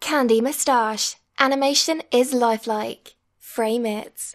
Candy Moustache. Animation is lifelike. Frame it.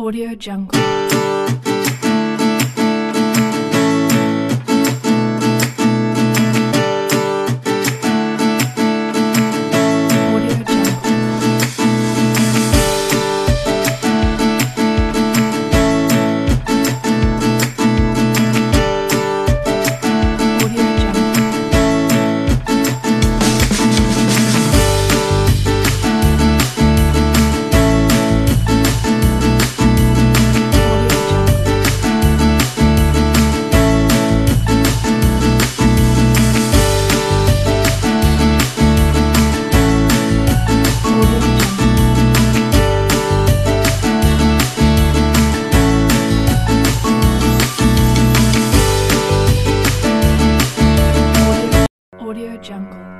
Audio Jungle. Audio, Jungle.